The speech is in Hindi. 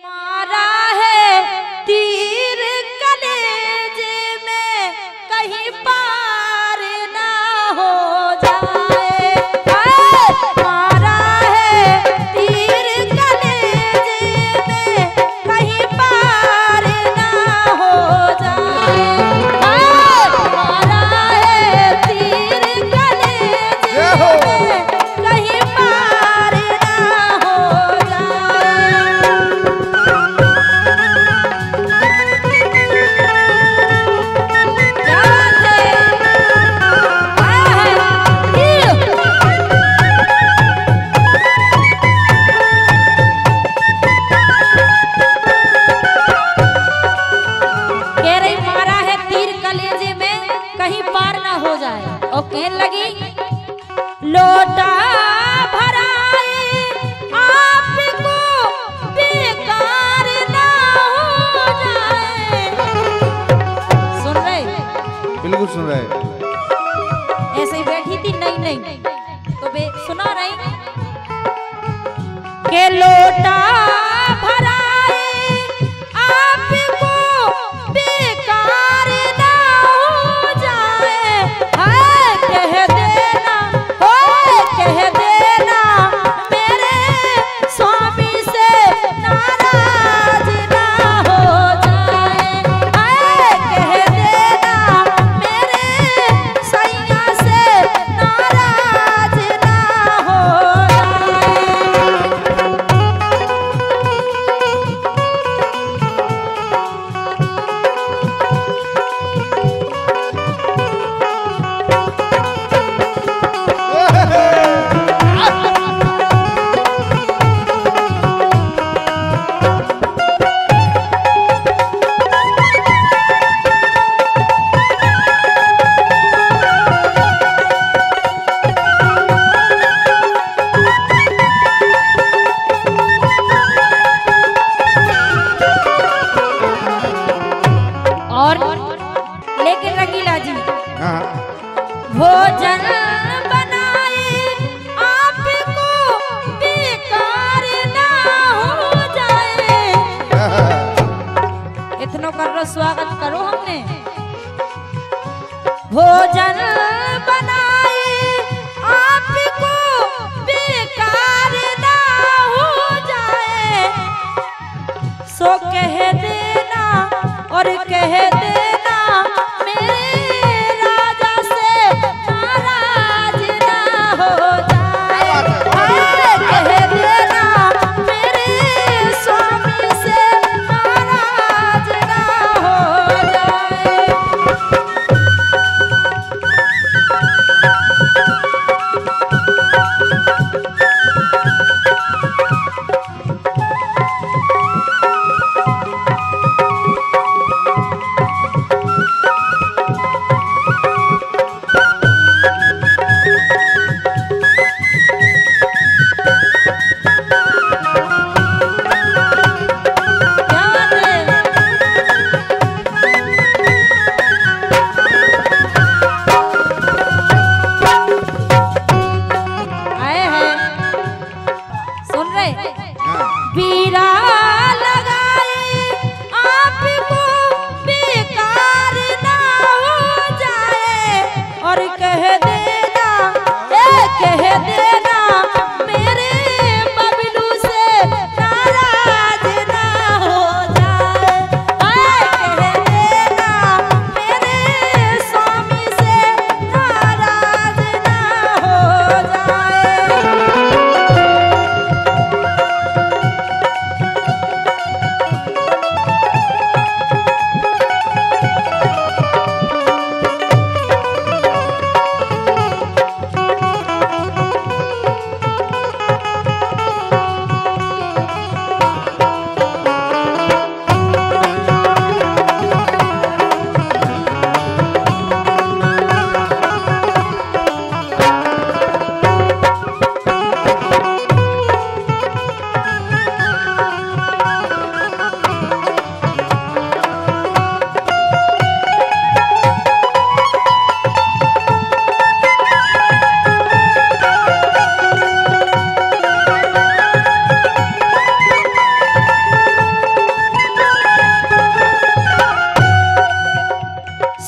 ma बिल्कुल सुन रहे। ऐसे ही बैठी थी नहीं नहीं। तो बे सुना रही? के लोटा और लेकिन रंगीला जी। हाँ। भोजन बनाए आपको बेकार ना हो जाए। इतनो करो स्वागत करो हमने। भोजन बनाए आपको बेकार ना हो जाए। सो कह देना और कह दे